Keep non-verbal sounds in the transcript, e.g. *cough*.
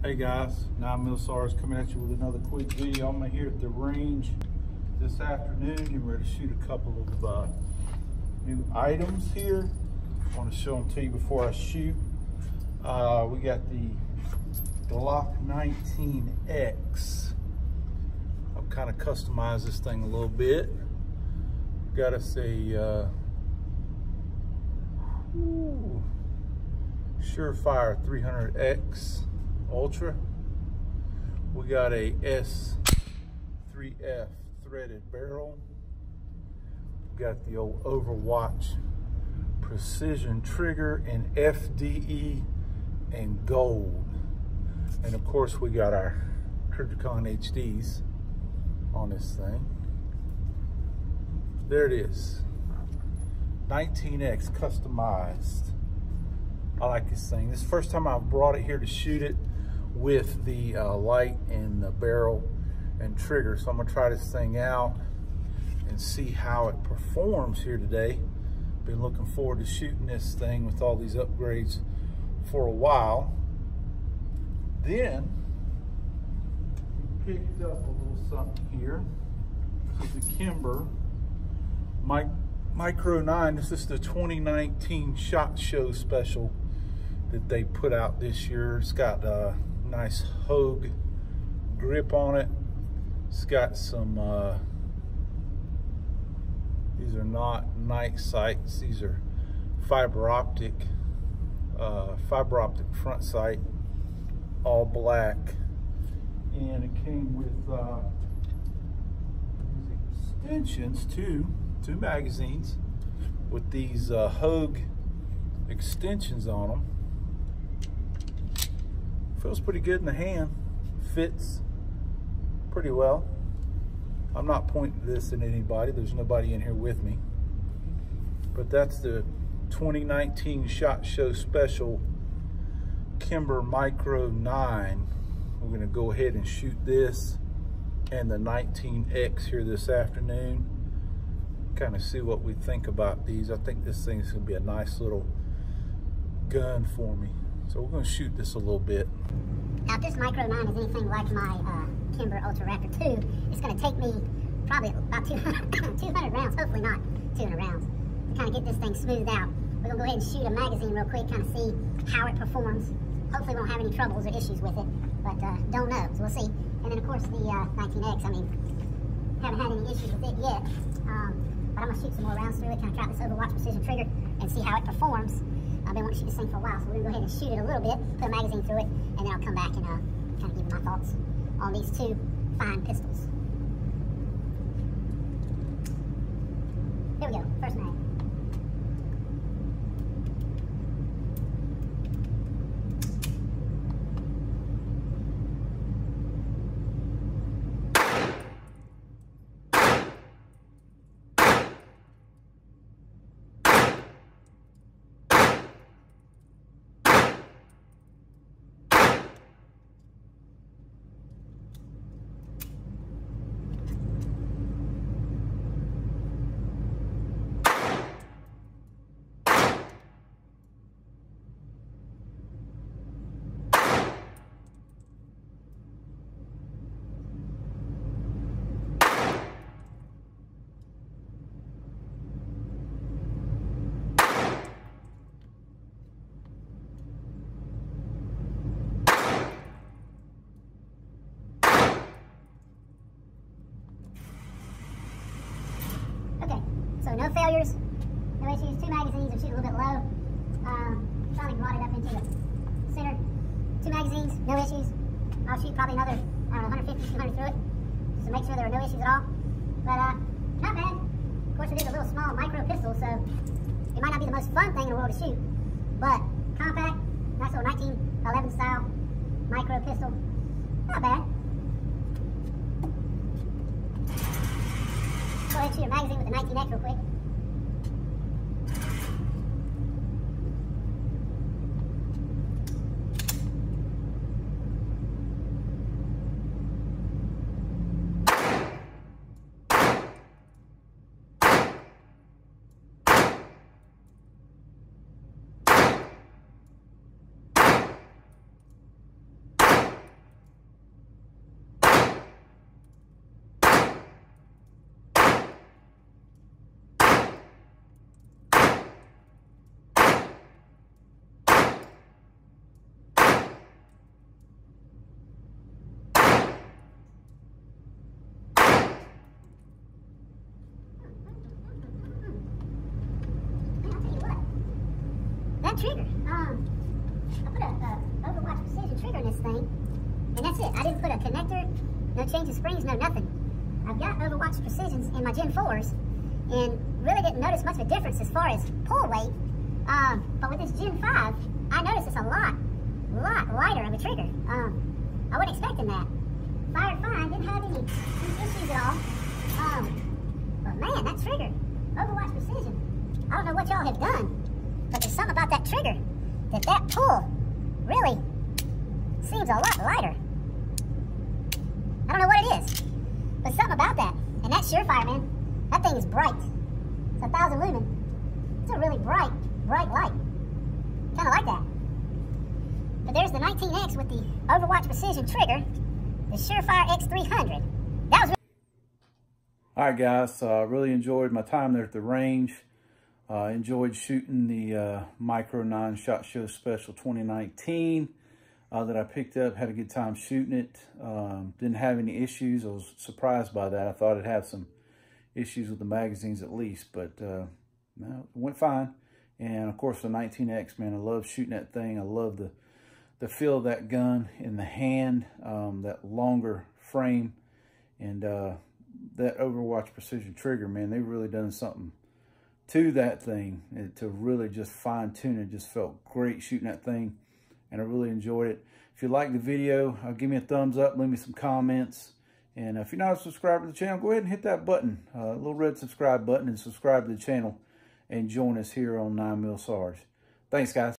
Hey guys, 9 Mil Sarge coming at you with another quick video. I'm here at the range this afternoon, getting ready to shoot a couple of uh, new items here. I want to show them to you before I shoot. Uh, we got the Glock 19X. I've kind of customized this thing a little bit. Got us a uh, Surefire 300X Ultra. We got a S3F threaded barrel. We got the old Overwatch precision trigger in FDE and gold. And of course we got our Trijicon HDs on this thing. There it is. 19X customized. I like this thing. This first time I've brought it here to shoot it with the uh, light and the barrel and trigger. So I'm gonna try this thing out and see how it performs here today. Been looking forward to shooting this thing with all these upgrades for a while. Then, picked up a little something here. This is the Kimber Micro 9. This is the 2019 SHOT Show special that they put out this year. It's got a nice Hogue grip on it. It's got some, uh, these are not night sights. These are fiber optic, uh, fiber optic front sight, all black. And it came with uh, extensions too, two magazines with these uh, Hogue extensions on them. Feels pretty good in the hand. Fits pretty well. I'm not pointing this at anybody. There's nobody in here with me. But that's the 2019 SHOT Show Special Kimber Micro 9. We're going to go ahead and shoot this and the 19X here this afternoon. Kind of see what we think about these. I think this thing's going to be a nice little gun for me. So we're gonna shoot this a little bit. Now if this Micro 9 is anything like my uh, Kimber Ultra Raptor 2, it's gonna take me probably about 200, *coughs* 200 rounds, hopefully not 200 rounds, to kind of get this thing smoothed out. We're gonna go ahead and shoot a magazine real quick, kind of see how it performs. Hopefully we won't have any troubles or issues with it, but uh, don't know, so we'll see. And then of course the uh, 19X, I mean, haven't had any issues with it yet, um, but I'm gonna shoot some more rounds through it, kind of try this Overwatch Precision Trigger and see how it performs. I've been wanting to shoot this thing for a while, so we're gonna go ahead and shoot it a little bit, put a magazine through it, and then I'll come back and uh, kind of give my thoughts on these two fine pistols. Here we go, first mag. So no failures, no issues. Two magazines, I'm shooting a little bit low. Um, trying to it up into the center. Two magazines, no issues. I'll shoot probably another, I don't know, 150, 200 through it, just to make sure there are no issues at all. But uh, not bad. Of course, it is a little small micro pistol, so it might not be the most fun thing in the world to shoot, but compact, nice little 1911 style micro pistol, not bad. go ahead and shoot a magazine with the 19X real quick. Trigger. Um, I put a, a Overwatch Precision trigger in this thing, and that's it. I didn't put a connector, no change of springs, no nothing. I've got Overwatch Precisions in my Gen 4s, and really didn't notice much of a difference as far as pull weight. Um, but with this Gen 5, I noticed it's a lot, lot lighter of a trigger. Um, I wasn't expecting that. Fired fine, didn't have any, any issues at all. Um, but man, that trigger, Overwatch Precision, I don't know what y'all have done, but there's something about that trigger that that pull really seems a lot lighter. I don't know what it is, but something about that. And that Surefire, man, that thing is bright. It's a thousand lumen. It's a really bright, bright light. Kind of like that. But there's the 19X with the Overwatch Precision trigger, the Surefire X300. That was All right, guys. Uh, really enjoyed my time there at the range. Uh, enjoyed shooting the uh, Micro 9 SHOT Show Special 2019 uh, that I picked up. Had a good time shooting it. Um, didn't have any issues. I was surprised by that. I thought it had some issues with the magazines at least, but uh, no, it went fine. And of course, the 19X, man, I love shooting that thing. I love the the feel of that gun in the hand, um, that longer frame, and uh, that Overwatch Precision trigger, man, they've really done something to that thing to really just fine tune it. Just felt great shooting that thing, and I really enjoyed it. If you like the video, uh, give me a thumbs up, leave me some comments. And if you're not a subscriber to the channel, go ahead and hit that button, uh, little red subscribe button, and subscribe to the channel and join us here on 9 Mil Sarge. Thanks, guys.